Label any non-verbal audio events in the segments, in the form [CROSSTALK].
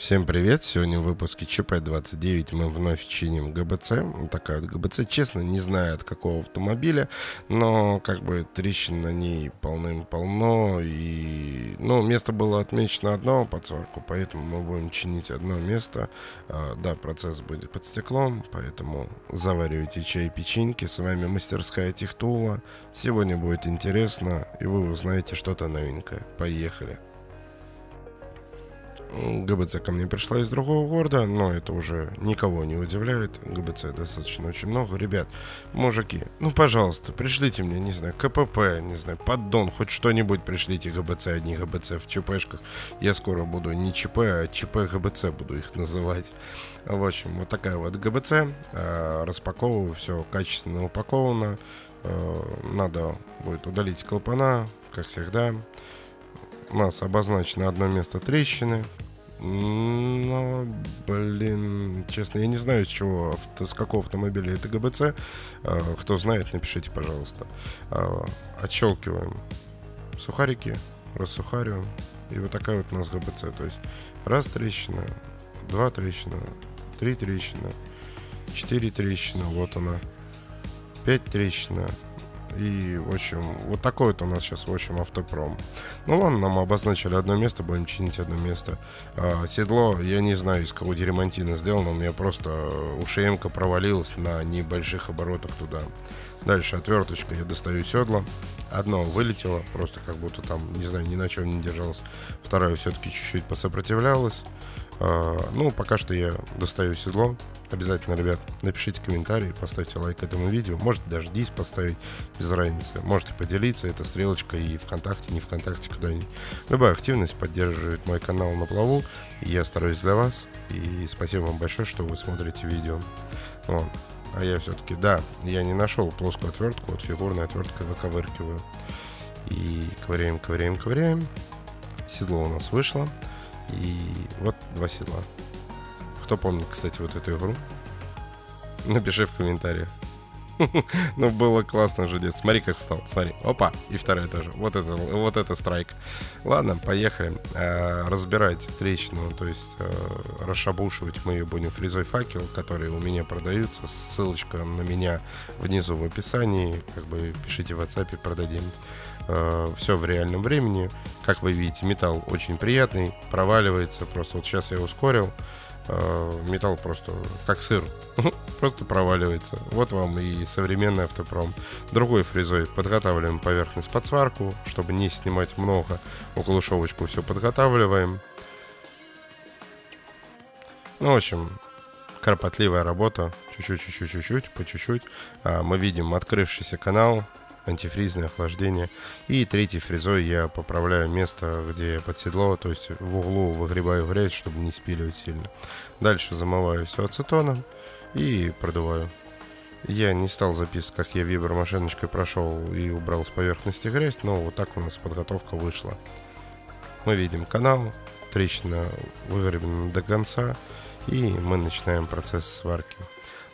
Всем привет! Сегодня в выпуске ЧП-29 мы вновь чиним ГБЦ. Такая вот ГБЦ, честно, не знаю от какого автомобиля, но как бы трещин на ней полным-полно. И, ну, место было отмечено одно под сварку, поэтому мы будем чинить одно место. А, да, процесс будет под стеклом, поэтому заваривайте чай и печеньки. С вами мастерская Техтула. Сегодня будет интересно, и вы узнаете что-то новенькое. Поехали! ГБЦ ко мне пришла из другого города, но это уже никого не удивляет. ГБЦ достаточно очень много. Ребят, мужики, ну, пожалуйста, пришлите мне, не знаю, КПП, не знаю, поддон, хоть что-нибудь пришлите ГБЦ, одни ГБЦ в ЧПшках. Я скоро буду не ЧП, а ЧП ГБЦ буду их называть. В общем, вот такая вот ГБЦ. А, распаковываю, все качественно упаковано. А, надо будет удалить клапана, как всегда у нас обозначено одно место трещины. Ну, блин, честно, я не знаю, с чего, с какого автомобиля это ГБЦ. А, кто знает, напишите, пожалуйста. А, отщелкиваем сухарики, рассухариваем. И вот такая вот у нас ГБЦ. То есть раз трещина, два трещина, три трещина, четыре трещина, вот она, пять трещина, и, в общем, вот такой вот у нас сейчас, в общем, автопром. Ну ладно, нам обозначили одно место, будем чинить одно место. А, седло, я не знаю, из какого дермантина сделано, у меня просто ушеемка провалилась на небольших оборотах туда. Дальше отверточка, я достаю седло. Одно вылетело, просто как будто там, не знаю, ни на чем не держалось. Второе все-таки чуть-чуть посопротивлялось. А, ну, пока что я достаю седло. Обязательно, ребят, напишите комментарий, поставьте лайк этому видео. Можете даже здесь поставить, без разницы. Можете поделиться, это стрелочка и ВКонтакте, не ВКонтакте, куда-нибудь. Любая активность поддерживает мой канал на плаву. И я стараюсь для вас. И спасибо вам большое, что вы смотрите видео. Вот. А я все-таки, да, я не нашел плоскую отвертку, вот фигурной отверткой выковыркиваю. И ковыряем, ковыряем, ковыряем. Седло у нас вышло. И вот два седла. Кто помнит, кстати, вот эту игру? Напиши в комментариях. [LAUGHS] Ну, было классно же, дед. Смотри, как встал. Смотри. Опа. И вторая тоже. Вот это, вот это страйк. Ладно, поехали. Э, разбирать трещину, то есть э, расшабушивать мы ее будем фрезой факел, которые у меня продаются. Ссылочка на меня внизу в описании. Как бы пишите в WhatsApp, продадим. Э, все в реальном времени. Как вы видите, металл очень приятный, проваливается. Просто вот сейчас я ускорил. Э, металл просто как сыр, [LAUGHS] просто проваливается. Вот вам и современный автопром. Другой фрезой подготавливаем поверхность под сварку, чтобы не снимать много. Околышовочку все подготавливаем. Ну, в общем, кропотливая работа. Чуть-чуть, чуть-чуть, чуть-чуть, по чуть-чуть. А, мы видим открывшийся канал, антифризное охлаждение. И третьей фрезой я поправляю место, где под седло, то есть в углу выгребаю грязь, чтобы не спиливать сильно. Дальше замываю все ацетоном и продуваю. Я не стал записывать, как я вибромашиночкой прошел и убрал с поверхности грязь, но вот так у нас подготовка вышла. Мы видим канал, трещина выгребена до конца, и мы начинаем процесс сварки.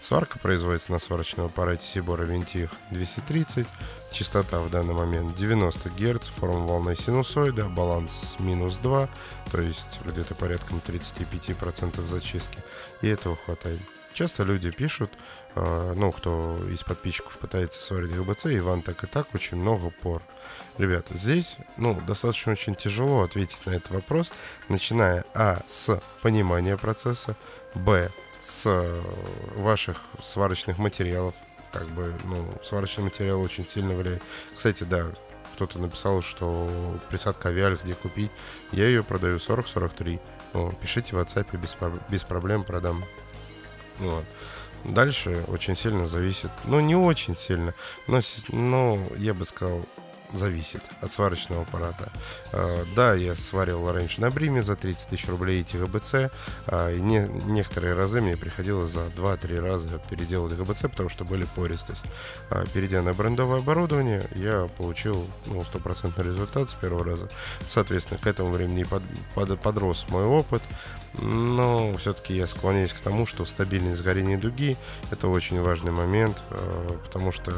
Сварка производится на сварочном аппарате Сибора Вентих 230, частота в данный момент 90 Гц, форма волны синусоида, баланс минус 2, то есть где-то порядком 35% зачистки, и этого хватает. Часто люди пишут, э, ну, кто из подписчиков пытается сварить ГБЦ, Иван так и так, очень много пор. Ребята, здесь, ну, достаточно очень тяжело ответить на этот вопрос, начиная, а, с понимания процесса, б, с э, ваших сварочных материалов. Как бы, ну, сварочный материал очень сильно влияет. Кстати, да, кто-то написал, что присадка авиаль где купить. Я ее продаю 40-43. Ну, пишите в WhatsApp, без, без проблем продам. Вот. Дальше очень сильно зависит, ну не очень сильно, но, но я бы сказал зависит от сварочного аппарата. А, да, я сваривал раньше на Бриме за 30 тысяч рублей эти ГБЦ, а, и не, некоторые разы мне приходилось за 2-3 раза переделать ГБЦ, потому что были пористость. А, перейдя на брендовое оборудование, я получил ну, стопроцентный результат с первого раза. Соответственно, к этому времени под, под, подрос мой опыт, но все-таки я склоняюсь к тому, что стабильность горения дуги – это очень важный момент, потому что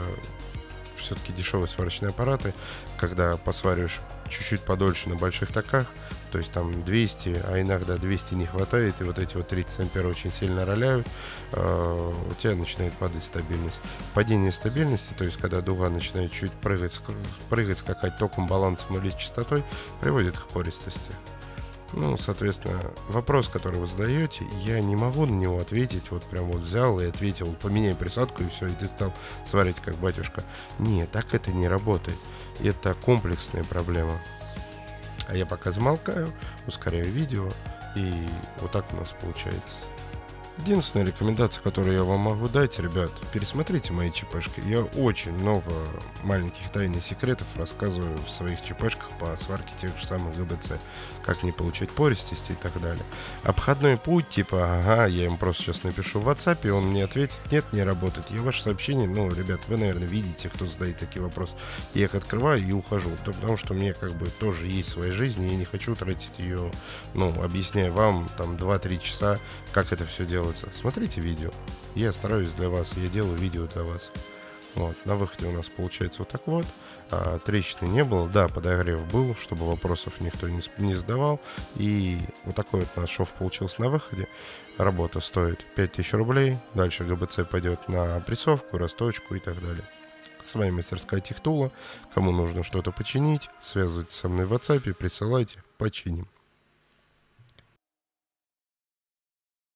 все-таки дешевые сварочные аппараты, когда посвариваешь чуть-чуть подольше на больших токах, то есть там 200, а иногда 200 не хватает, и вот эти вот 30 ампер очень сильно роляют, э, у тебя начинает падать стабильность. Падение стабильности, то есть когда дуга начинает чуть прыгать, прыгать скакать током, балансом или частотой, приводит к пористости. Ну, соответственно, вопрос, который вы задаете, я не могу на него ответить, вот прям вот взял и ответил, поменяй присадку и все, и ты стал сварить как батюшка. Нет, так это не работает. Это комплексная проблема. А я пока замолкаю, ускоряю видео, и вот так у нас получается. Единственная рекомендация, которую я вам могу дать, ребят, пересмотрите мои ЧПшки. Я очень много маленьких тайных секретов рассказываю в своих ЧПшках по сварке тех же самых ГБЦ. Как не получать пористости и так далее. Обходной путь, типа, ага, я им просто сейчас напишу в WhatsApp, и он мне ответит, нет, не работает. Я ваше сообщение, ну, ребят, вы, наверное, видите, кто задает такие вопросы. Я их открываю и ухожу, потому что мне как бы тоже есть своя жизнь, и я не хочу тратить ее, ну, объясняя вам там 2-3 часа, как это все делать делается. Смотрите видео. Я стараюсь для вас, я делаю видео для вас. Вот, на выходе у нас получается вот так вот. А, трещины не было, да, подогрев был, чтобы вопросов никто не, не задавал. И вот такой вот наш шов получился на выходе. Работа стоит 5000 рублей. Дальше ГБЦ пойдет на опрессовку, расточку и так далее. С вами мастерская Техтула. Кому нужно что-то починить, связывайтесь со мной в WhatsApp, присылайте, починим.